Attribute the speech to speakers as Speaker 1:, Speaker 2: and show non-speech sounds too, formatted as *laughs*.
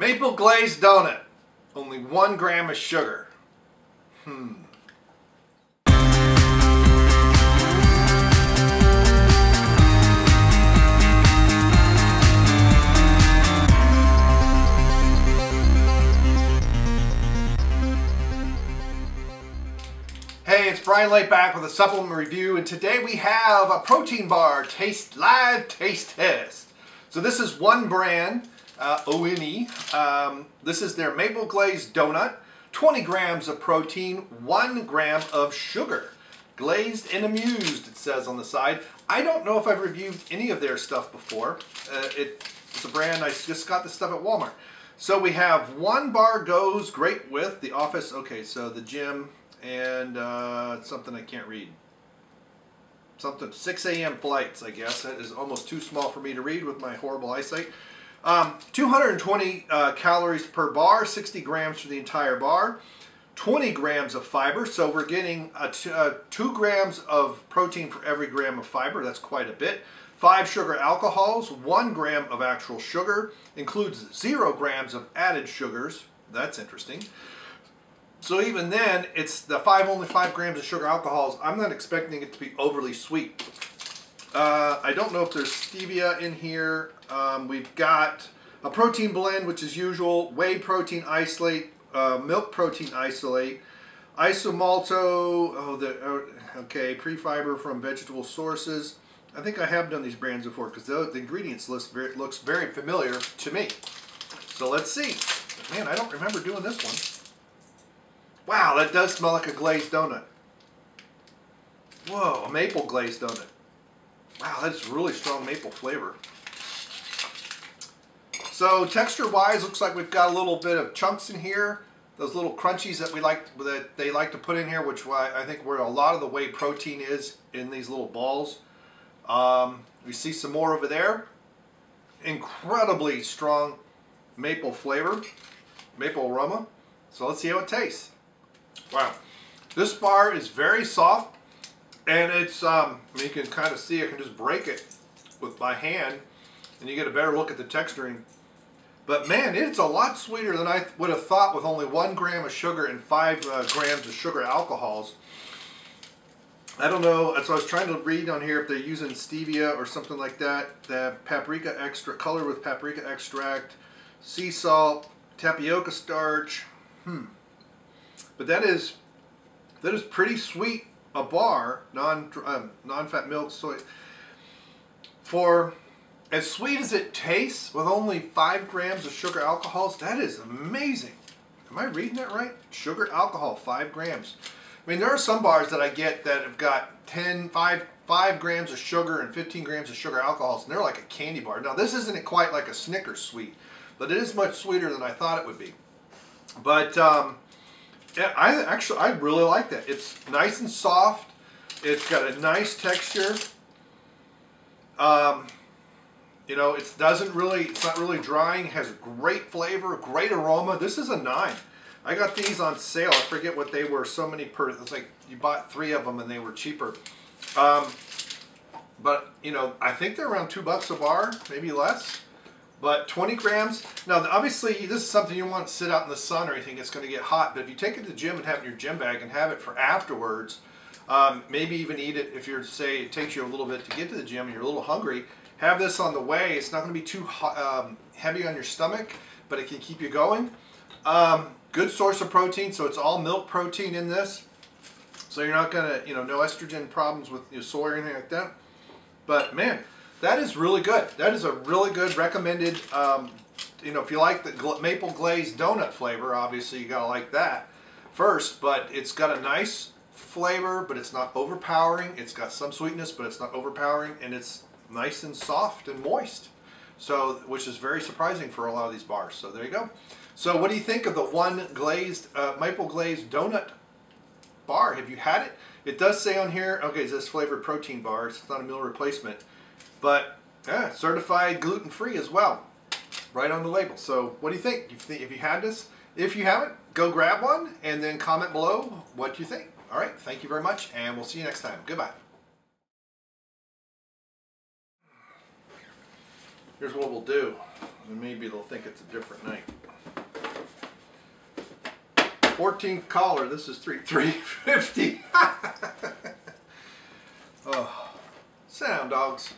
Speaker 1: Maple glazed donut. Only one gram of sugar. Hmm. Hey, it's Bryon Lape back with a supplement review, and today we have a protein bar taste live taste test. So this is one brand, uh, ONE. Um, this is their maple glazed donut, 20 grams of protein, one gram of sugar. Glazed and amused, it says on the side. I don't know if I've reviewed any of their stuff before. Uh, it, it's a brand, I just got this stuff at Walmart. So we have one bar goes great with the office. Okay, so the gym, and uh, something I can't read. Something 6 a.m. flights, I guess. That is almost too small for me to read with my horrible eyesight. Um, 220 uh, calories per bar, 60 grams for the entire bar. 20 grams of fiber, so we're getting uh, 2 grams of protein for every gram of fiber. That's quite a bit. 5 sugar alcohols, 1 gram of actual sugar, includes 0 grams of added sugars. That's interesting. So even then, it's the five only five grams of sugar alcohols. I'm not expecting it to be overly sweet. Uh, I don't know if there's stevia in here. Um, we've got a protein blend, which is usual, whey protein isolate, uh, milk protein isolate, isomalto, oh, the, uh, okay, pre-fiber from vegetable sources. I think I have done these brands before because the, the, ingredients list very, looks very familiar to me. So let's see. Man, I don't remember doing this one. Wow, that does smell like a glazed donut. Whoa, a maple glazed donut. Wow, that's really strong maple flavor. So texture-wise, looks like we've got a little bit of chunks in here. Those little crunchies that we like that they like to put in here, which I think where a lot of the whey protein is in these little balls. Um, we see some more over there. Incredibly strong maple flavor, maple aroma. So let's see how it tastes. Wow. This bar is very soft and it's, um, you can kind of see I can just break it with my hand and you get a better look at the texturing. But man, it's a lot sweeter than I would have thought with only one gram of sugar and five uh, grams of sugar alcohols. I don't know, so I was trying to read on here if they're using stevia or something like that. They have paprika extra color with paprika extract, sea salt, tapioca starch. Hmm. But that is that is pretty sweet a bar, non um, non-fat milk soy. For as sweet as it tastes, with only five grams of sugar alcohols, that is amazing. Am I reading that right? Sugar alcohol, five grams. I mean, there are some bars that I get that have got 10, 5, 5 grams of sugar and 15 grams of sugar alcohols, and they're like a candy bar. Now, this isn't quite like a Snickers sweet, but it is much sweeter than I thought it would be. But um, I actually I really like that. It's nice and soft. It's got a nice texture. Um, you know, it doesn't really, it's not really drying. Has great flavor, great aroma. This is a nine. I got these on sale. I forget what they were. So many per, it's like you bought three of them and they were cheaper. Um, but you know, I think they're around two bucks a bar, maybe less. But 20 grams, now obviously this is something you want to sit out in the sun or anything, it's going to get hot. But if you take it to the gym and have it in your gym bag and have it for afterwards, um, maybe even eat it if you're, say, it takes you a little bit to get to the gym and you're a little hungry, have this on the way. It's not going to be too um, heavy on your stomach, but it can keep you going. Um, good source of protein, so it's all milk protein in this. So you're not going to, you know, no estrogen problems with your soy or anything like that. But man, that is really good. That is a really good recommended, um, you know, if you like the maple glazed donut flavor, obviously you gotta like that first, but it's got a nice flavor, but it's not overpowering. It's got some sweetness, but it's not overpowering, and it's nice and soft and moist. So, which is very surprising for a lot of these bars. So there you go. So what do you think of the one glazed, uh, maple glazed donut bar? Have you had it? It does say on here, okay, it's this flavored protein bar. It's not a meal replacement. But yeah, certified gluten-free as well, right on the label. So what do you think? If you had this, if you haven't, go grab one and then comment below what you think. All right, thank you very much, and we'll see you next time. Goodbye. Here's what we'll do, maybe they'll think it's a different night. 14th caller. This is 3 350. *laughs* oh. sound dogs.